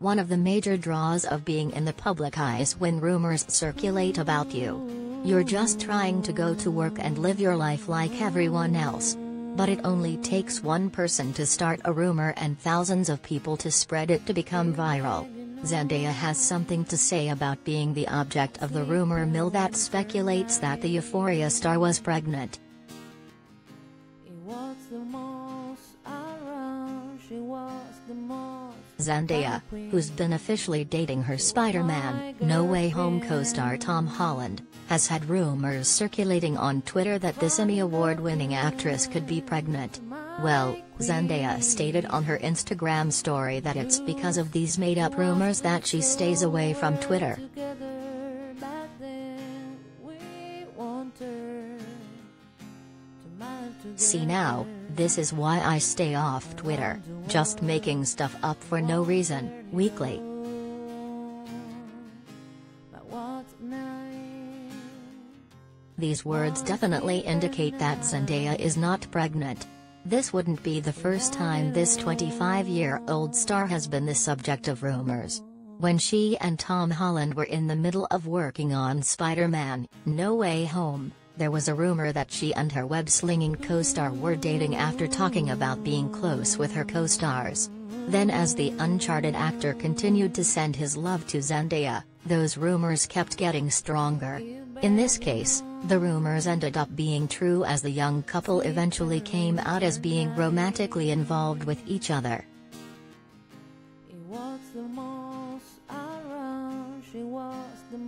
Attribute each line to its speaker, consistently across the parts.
Speaker 1: One of the major draws of being in the public eye is when rumors circulate about you. You're just trying to go to work and live your life like everyone else. But it only takes one person to start a rumor and thousands of people to spread it to become viral. Zendaya has something to say about being the object of the rumor mill that speculates that the Euphoria star was pregnant. Zendaya, who's been officially dating her Spider-Man, No Way Home co-star Tom Holland, has had rumors circulating on Twitter that this Emmy Award-winning actress could be pregnant. Well, Zendaya stated on her Instagram story that it's because of these made-up rumors that she stays away from Twitter. See now, this is why I stay off Twitter, just making stuff up for no reason, weekly. These words definitely indicate that Zendaya is not pregnant. This wouldn't be the first time this 25-year-old star has been the subject of rumors. When she and Tom Holland were in the middle of working on Spider-Man, No Way Home, there was a rumor that she and her web-slinging co-star were dating after talking about being close with her co-stars. Then as the Uncharted actor continued to send his love to Zendaya, those rumors kept getting stronger. In this case, the rumors ended up being true as the young couple eventually came out as being romantically involved with each other. The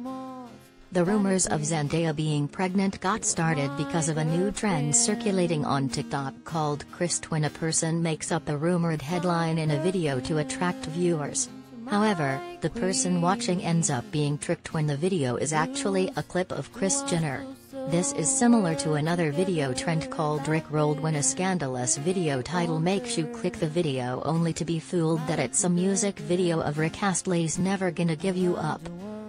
Speaker 1: rumors of Zendaya being pregnant got started because of a new trend circulating on TikTok called Chris Twin. A person makes up a rumored headline in a video to attract viewers. However, the person watching ends up being tricked when the video is actually a clip of Kris Jenner. This is similar to another video trend called Rick Rolled when a scandalous video title makes you click the video only to be fooled that it's a music video of Rick Astley's Never Gonna Give You Up.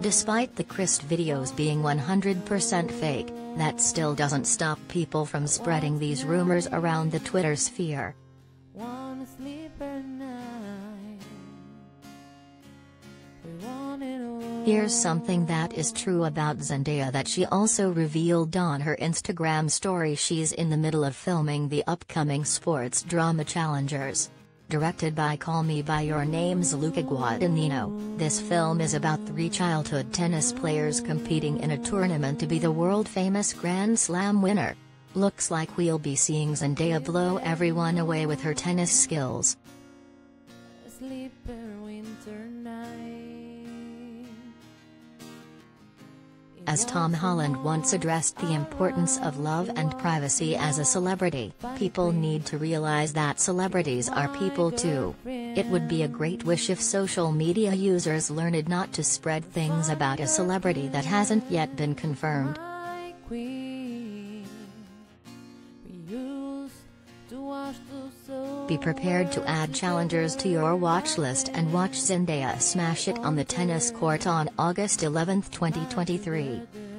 Speaker 1: Despite the Kris videos being 100% fake, that still doesn't stop people from spreading these rumors around the Twitter sphere. Here's something that is true about Zendaya that she also revealed on her Instagram story she's in the middle of filming the upcoming sports drama Challengers. Directed by Call Me By Your Name's Luca Guadagnino, this film is about three childhood tennis players competing in a tournament to be the world-famous Grand Slam winner. Looks like we'll be seeing Zendaya blow everyone away with her tennis skills. As Tom Holland once addressed the importance of love and privacy as a celebrity, people need to realize that celebrities are people too. It would be a great wish if social media users learned not to spread things about a celebrity that hasn't yet been confirmed. Be prepared to add challengers to your watch list and watch Zendaya smash it on the tennis court on August 11, 2023.